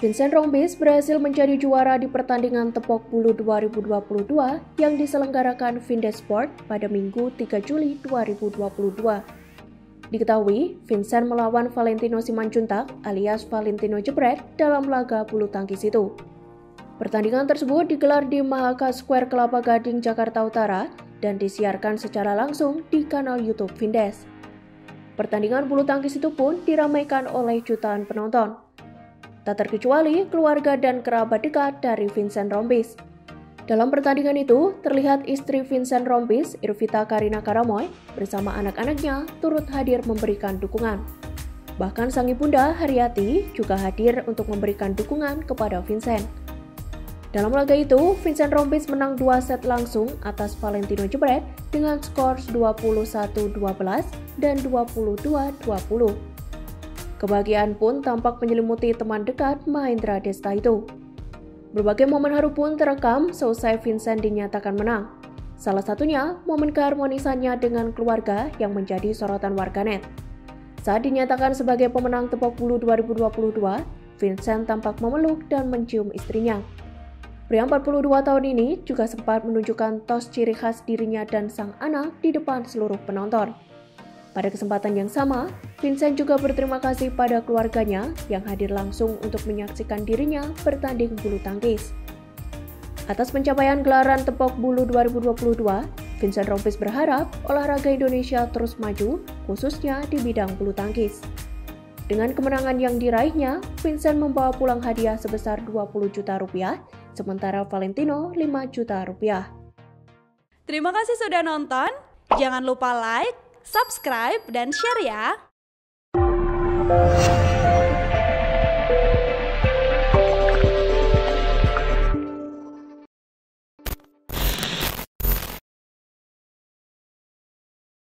Vincent Rombis berhasil menjadi juara di pertandingan tepok bulu 2022 yang diselenggarakan Vindesport pada Minggu 3 Juli 2022. Diketahui, Vincent melawan Valentino Simanjuntak alias Valentino Jebret dalam laga bulu tangkis itu. Pertandingan tersebut digelar di Mahaka Square Kelapa Gading, Jakarta Utara dan disiarkan secara langsung di kanal YouTube Vindes. Pertandingan bulu tangkis itu pun diramaikan oleh jutaan penonton. Tak terkecuali keluarga dan kerabat dekat dari Vincent Rombis. Dalam pertandingan itu, terlihat istri Vincent Rombis, Irvita Karina Karamoy, bersama anak-anaknya turut hadir memberikan dukungan. Bahkan sang ibunda, Haryati, juga hadir untuk memberikan dukungan kepada Vincent. Dalam laga itu, Vincent Rombis menang dua set langsung atas Valentino Jebret dengan skor 21-12 dan 22-20. Kebahagiaan pun tampak menyelimuti teman dekat Mahendra Desta itu. Berbagai momen haru pun terekam selesai Vincent dinyatakan menang. Salah satunya momen keharmonisannya dengan keluarga yang menjadi sorotan warganet. Saat dinyatakan sebagai pemenang tepok bulu 2022, Vincent tampak memeluk dan mencium istrinya. Pria 42 tahun ini juga sempat menunjukkan tos ciri khas dirinya dan sang anak di depan seluruh penonton. Pada kesempatan yang sama, Vincent juga berterima kasih pada keluarganya yang hadir langsung untuk menyaksikan dirinya bertanding bulu tangkis. Atas pencapaian gelaran Tepok Bulu 2022, Vincent Rompis berharap olahraga Indonesia terus maju, khususnya di bidang bulu tangkis. Dengan kemenangan yang diraihnya, Vincent membawa pulang hadiah sebesar 20 juta rupiah, sementara Valentino 5 juta rupiah. Terima kasih sudah nonton. Jangan lupa like, subscribe, dan share ya. more.